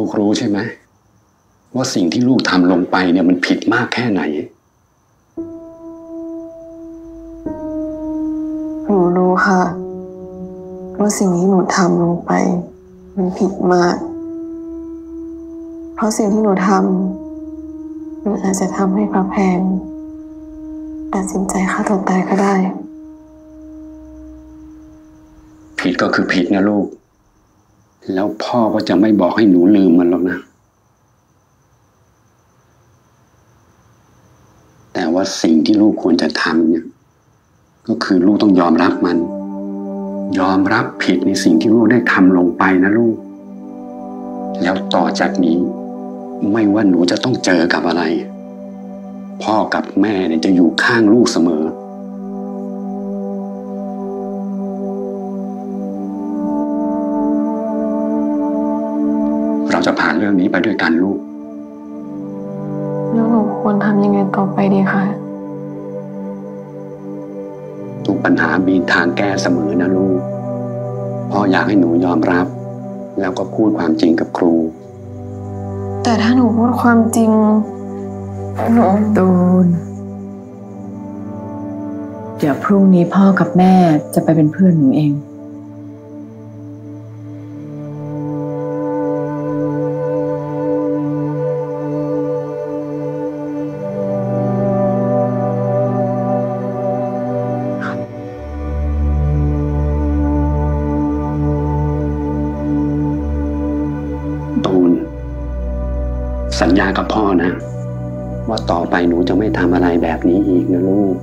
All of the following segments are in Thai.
ลูกรู้ใช่ไหมว่าสิ่งที่ลูกทำลงไปเนี่ยมันผิดมากแค่ไหน หนูรู้ค่ะ ว่าสิ่งที่หนูทำลงไป มันผิดมาก เพราะสิ่งที่หนูทำมันอาจจะทำให้พระแพงตัดสินใจฆ่าตัวตายก็ได้ ผิดก็คือผิดนะลูก แล้วพ่อก็จะไม่บอกให้หนูลืมมันหรอกนะ แต่ว่าสิ่งที่ลูกควรจะทำเนี่ย ก็คือลูกต้องยอมรับมัน ยอมรับผิดในสิ่งที่ลูกได้ทำลงไปนะลูก แล้วต่อจากนี้ ไม่ว่าหนูจะต้องเจอกับอะไร พ่อกับแม่เนี่ยจะอยู่ข้างลูกเสมอ จะผ่านเรื่องนี้ไปด้วยกันลูก แล้วหนูควรทำยังไงต่อไปดีคะทุกปัญหามีทางแก้เสมอนะลูก พ่ออยากให้หนูยอมรับ แล้วก็พูดความจริงกับครู แต่ถ้าหนูพูดความจริง หนูตูนเดี๋ยวพรุ่งนี้พ่อกับแม่จะไปเป็นเพื่อนหนูเอง ว่าต่อไปหนูจะไม่ทำอะไรแบบนี้อีกนะลูก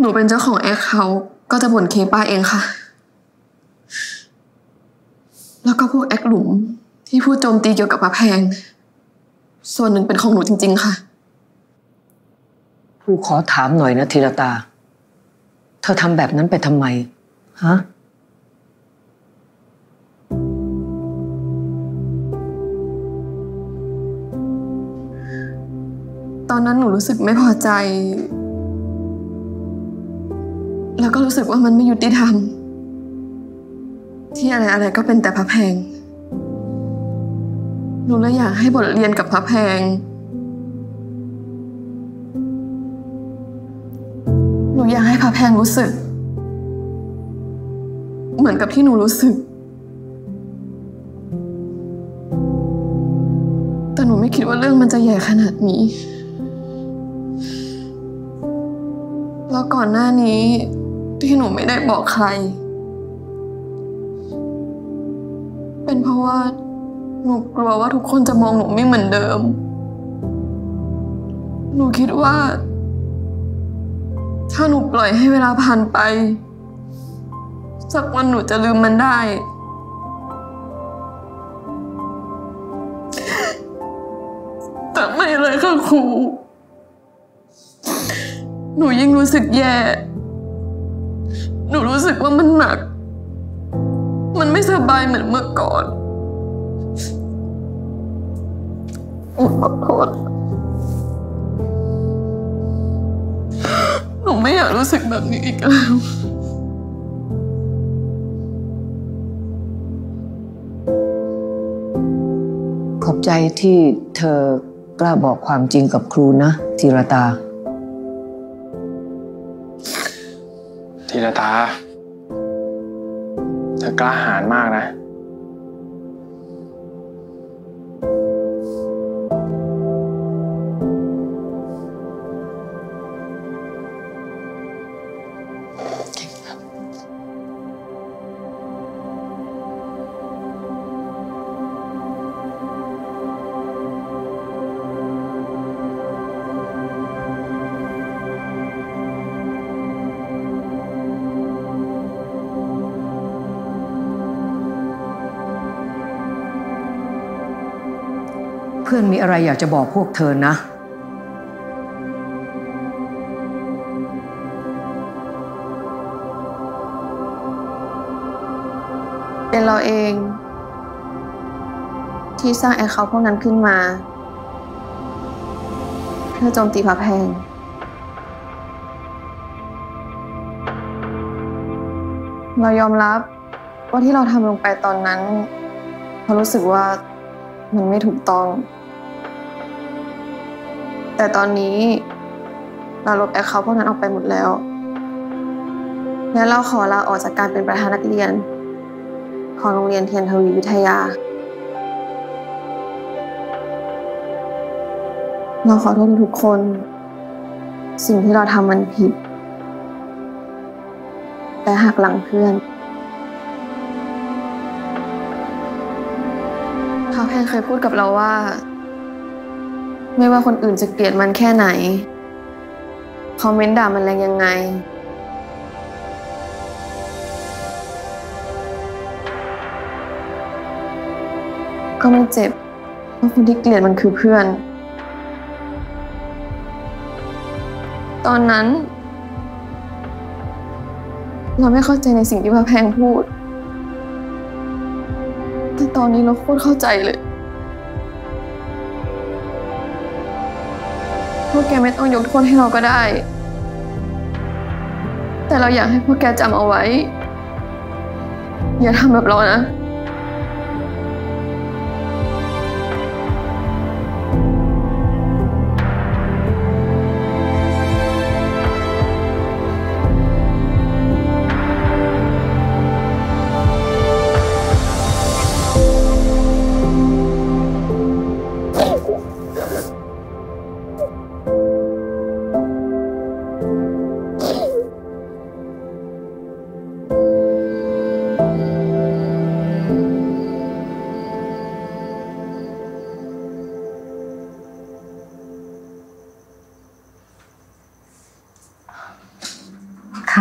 หนูเป็นเจ้าของแอคเคาท์ก็จะบ่นเคป้าเองค่ะ แล้วก็พวกแอคหลุมที่พูดโจมตีเกี่ยวกับพระแพง ส่วนหนึ่งเป็นของหนูจริง ๆ ค่ะครูขอถามหน่อยนะธีรตา เธอทำแบบนั้นไปทำไม ฮะตอนนั้นหนูรู้สึกไม่พอใจ แล้วก็รู้สึกว่ามันไม่ยุติธรรม ที่อะไรอะไรก็เป็นแต่พระแพงหนูเลยอยากให้บทเรียนกับพระแพง หนูอยากให้พระแพงรู้สึก เหมือนกับที่หนูรู้สึก แต่หนูไม่คิดว่าเรื่องมันจะใหญ่ขนาดนี้ แล้วก่อนหน้านี้ ที่หนูไม่ได้บอกใคร เป็นเพราะว่า หนูกลัวว่าทุกคนจะมองหนูไม่เหมือนเดิม หนูคิดว่า ถ้าหนูปล่อยให้เวลาผ่านไป สักวันหนูจะลืมมันได้ แต่ไม่เลยค่ะครูหนูยิ่งรู้สึกแย่ สึกว่ามันหนัก มันไม่สบายเหมือนเมื่อก่อนหนูขอโทษหนูไม่อยากรู้สึกแบบนี้อีกแล้วขอบใจที่เธอกล้าบอกความจริงกับครูนะธีรตาธีรตาเธอ กล้าหาญมากนะ เพื่อนมีอะไรอยากจะบอกพวกเธอนะ เป็นเราเอง ที่สร้างแอคเคาท์พวกนั้นขึ้นมา เพื่อโจมตีพระแพงเรายอมรับว่าที่เราทำลงไปตอนนั้นเพราะรู้สึกว่ามันไม่ถูกต้อง แต่ตอนนี้เราลบแอคเคาท์พวกนั้นออกไปหมดแล้วและเราขอลาออกจากการเป็นประธานนักเรียน ของโรงเรียนเทียนทวีวิทยา เราขอโทษทุกคน สิ่งที่เราทำมันผิด แต่หักหลังเพื่อน เขาแพงเคยพูดกับเราว่า ไม่ว่าคนอื่นจะเกลียดมันแค่ไหน คอมเมนต์ด่ามันแรงยังไง ก็ไม่เจ็บ เพราะคนที่เกลียดมันคือเพื่อน ตอนนั้น เราไม่เข้าใจในสิ่งที่พระแพงพูด แต่ตอนนี้เราโคตรเข้าใจเลย พวกแกไม่ต้องยกโทษให้เราก็ได้ แต่เราอยากให้พวกแกจำเอาไว้ อย่าทำแบบเรานะ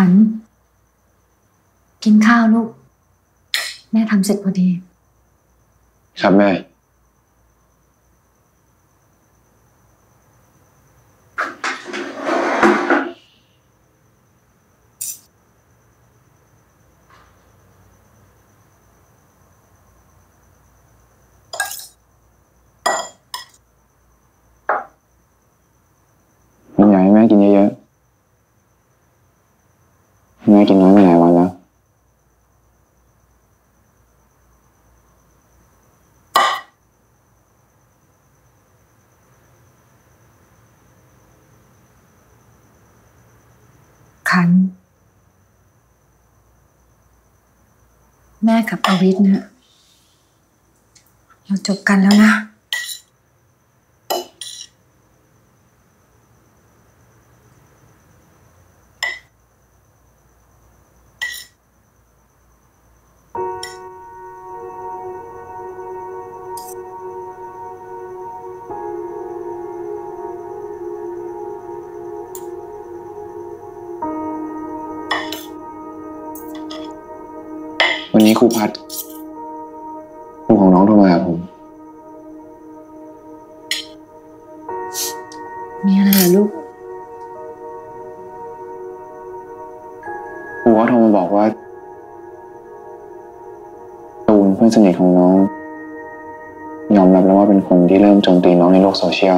ัน กินข้าวลูก แม่ทำเสร็จพอดี ครับแม่ ๆแม่กินน้อยมาหลายวันแล้วขัน แม่กับประวิทย์เนี่ยเราจบกันแล้วนะ ครูพัดครูของน้องโทรมาหาผม มีอะไรเหรอลูกครูก็โทรมาบอกว่าตูนเพื่อนสนิทของน้อง ยอมรับแล้วว่าเป็นคนที่เริ่มโจมตีน้องในโลกโซเชียล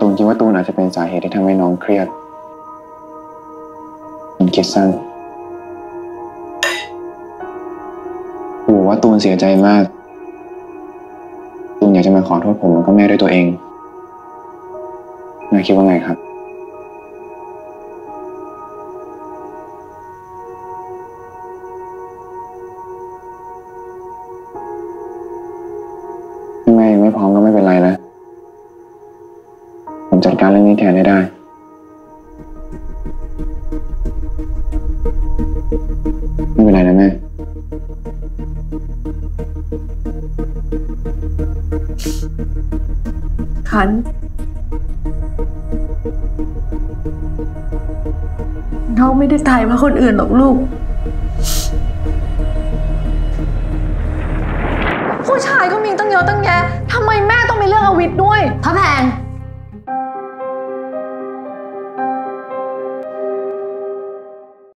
ตูนคิดว่าตูนอาจจะเป็นสาเหตุที่ทำให้น้องเครียด มันคิดสั้นครูบอกว่าตูนเสียใจมาก ตูนอยากจะมาขอโทษผมแล้วก็แม่ด้วยตัวเองนายคิดว่าไงครับแม่ไม่พร้อมก็ไม่เป็นไรนะ ผมจัดการเรื่องนี้แทนให้ได้ ขัน น้องไม่ได้ตายเพราะคนอื่นหรอกลูก